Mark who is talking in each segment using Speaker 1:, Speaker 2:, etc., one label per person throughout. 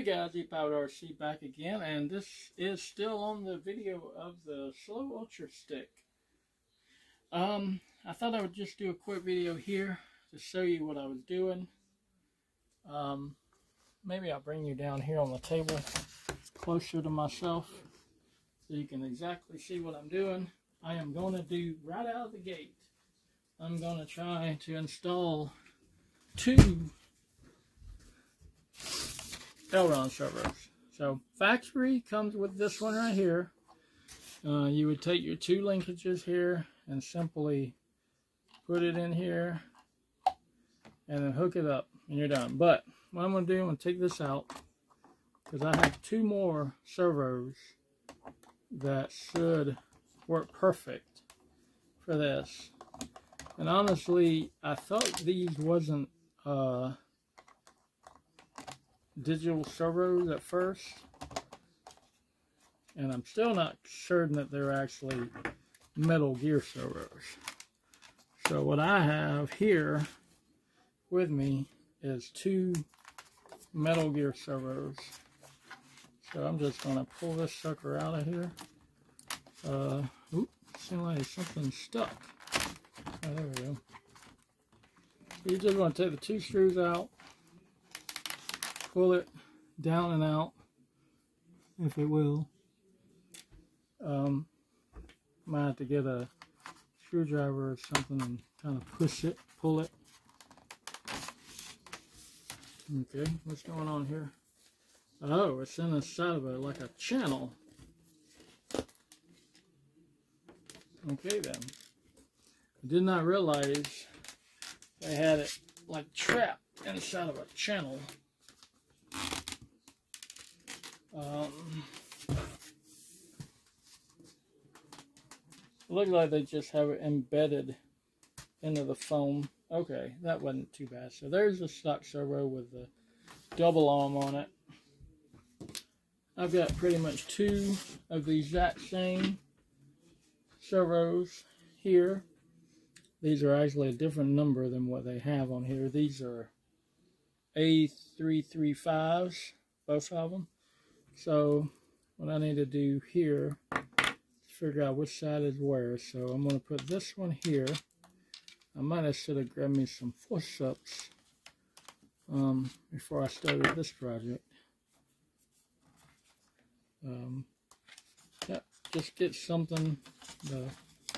Speaker 1: Hey guys, E-Powered RC back again, and this is still on the video of the Slow Ultra Stick. Um, I thought I would just do a quick video here to show you what I was doing. Um, maybe I'll bring you down here on the table closer to myself so you can exactly see what I'm doing. I am going to do right out of the gate. I'm going to try to install two aileron servos. So factory comes with this one right here. Uh, you would take your two linkages here and simply put it in here and then hook it up and you're done. But what I'm going to do, I'm going to take this out because I have two more servos that should work perfect for this. And honestly, I thought these wasn't uh, digital servos at first. And I'm still not certain that they're actually Metal Gear servos. So what I have here with me is two Metal Gear servos. So I'm just going to pull this sucker out of here. Uh, oop, seems like something stuck. Oh, there we go. You just want to take the two screws out pull it down and out, if it will. Um, might have to get a screwdriver or something and kind of push it, pull it. Okay, what's going on here? Oh, it's in the side of it like a channel. Okay then. I did not realize they had it like trapped inside of a channel. Um, looks like they just have it embedded into the foam. Okay, that wasn't too bad. So there's the stock servo with the double arm on it. I've got pretty much two of the exact same servos here. These are actually a different number than what they have on here. These are A335s, both of them. So what I need to do here is figure out which side is where. So I'm going to put this one here. I might have should have grabbed me some forceps um, before I started this project. Um, yeah, just get something, the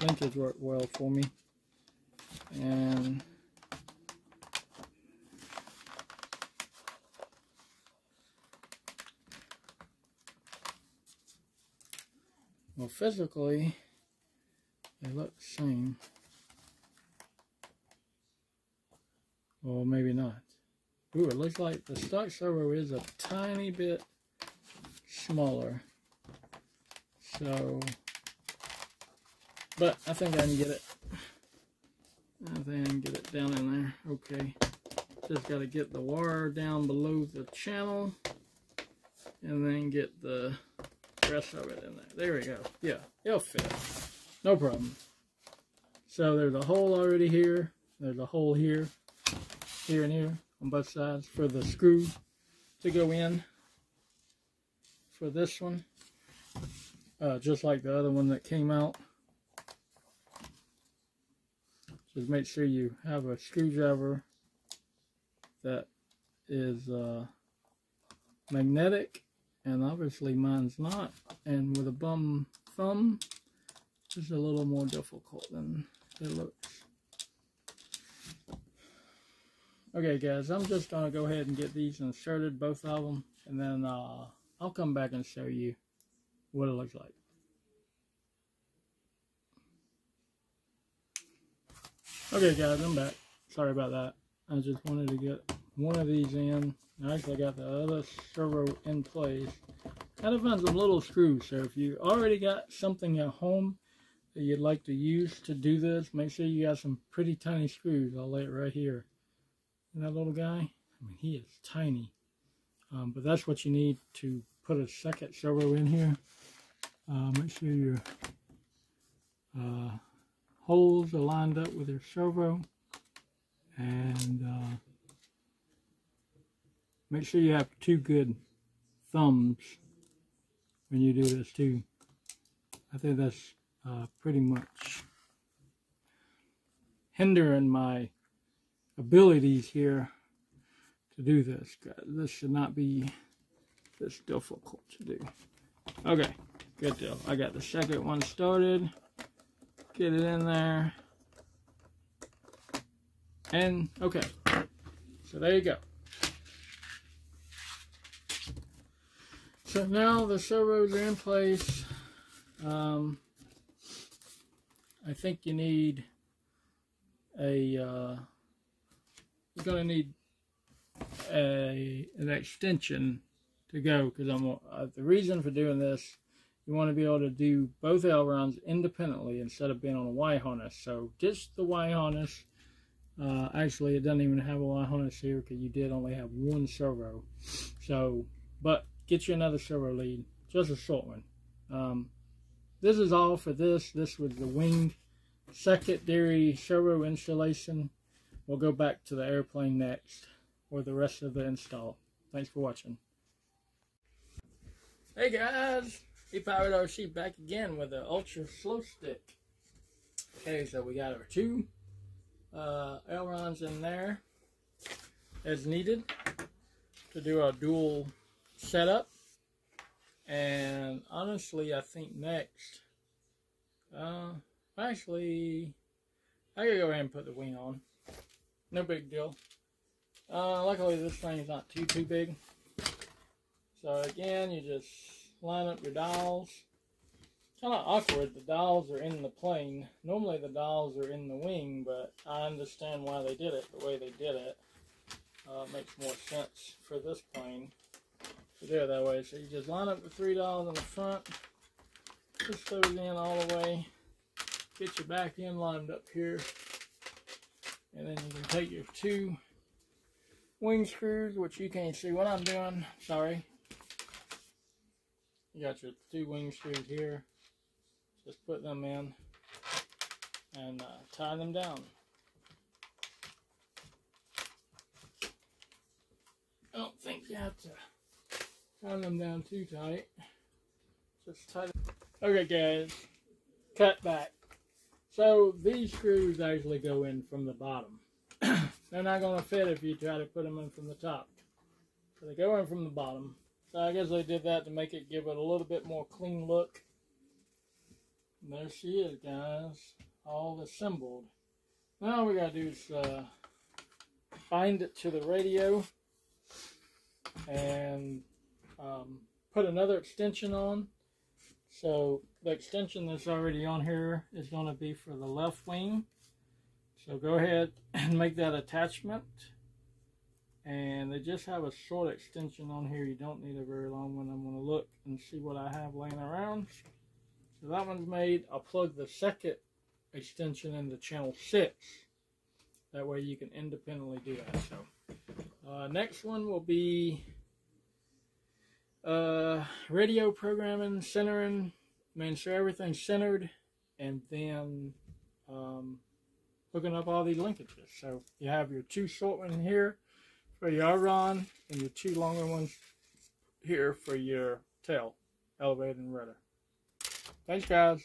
Speaker 1: linkage worked well for me. And Well, physically, they look the same. Or maybe not. Ooh, it looks like the stock servo is a tiny bit smaller. So, but I think I can get it. I think I can get it down in there. Okay. Just got to get the wire down below the channel and then get the rest of it in there. There we go. Yeah, it'll fit. No problem. So there's a hole already here. There's a hole here, here and here on both sides for the screw to go in for this one. Uh, just like the other one that came out. Just make sure you have a screwdriver that is uh, magnetic and obviously mine's not. And with a bum thumb it's a little more difficult than it looks. Okay guys I'm just gonna go ahead and get these inserted both of them and then uh, I'll come back and show you what it looks like. Okay guys I'm back. Sorry about that. I just wanted to get one of these in I actually got the other servo in place. Had to find some little screws. So if you already got something at home that you'd like to use to do this, make sure you got some pretty tiny screws. I'll lay it right here. And that little guy, I mean, he is tiny. Um, but that's what you need to put a second servo in here. Uh, make sure your uh, holes are lined up with your servo. And uh, Make sure you have two good thumbs when you do this too. I think that's uh, pretty much hindering my abilities here to do this. This should not be this difficult to do. Okay, good deal. I got the second one started. Get it in there. And, okay. So there you go. So now the servos are in place. Um, I think you need a, uh, you're going to need a an extension to go because I'm uh, the reason for doing this you want to be able to do both ailerons independently instead of being on a Y harness so just the Y harness uh, actually it doesn't even have a Y harness here because you did only have one servo so but get you another servo lead just a short one um, this is all for this this was the winged secondary servo installation we'll go back to the airplane next or the rest of the install. Thanks for watching. Hey guys, E-Powered RC back again with the Ultra Slow Stick. Okay, so we got our two uh, ailerons in there as needed to do our dual setup. And honestly, I think next, uh, actually, I gotta go ahead and put the wing on. No big deal. Uh, luckily this thing is not too, too big. So again, you just line up your dowels. Kind of awkward, the dowels are in the plane. Normally the dowels are in the wing, but I understand why they did it the way they did it. Uh, makes more sense for this plane it that way. So you just line up the three dowels in the front, push those in all the way, get your back end lined up here, and then you can take your two wing screws, which you can't see what I'm doing. Sorry. You got your two wing screws here. Just put them in and uh, tie them down. I don't think you have to tie them down too tight. Just them. Okay guys, cut back. So these screws actually go in from the bottom. They're not going to fit if you try to put them in from the top. So they go in from the bottom. So I guess they did that to make it give it a little bit more clean look. And there she is, guys. All assembled. Now we got to do is uh, bind it to the radio and um, put another extension on. So the extension that's already on here is going to be for the left wing. So go ahead and make that attachment. And they just have a short extension on here. You don't need a very long one. I'm going to look and see what I have laying around. So that one's made. I'll plug the second extension into channel 6. That way you can independently do that. So uh, next one will be uh, radio programming, centering, make sure everything's centered, and then um, hooking up all the linkages. So you have your two short ones here for your aileron and your two longer ones here for your tail, elevator and rudder. Thanks guys.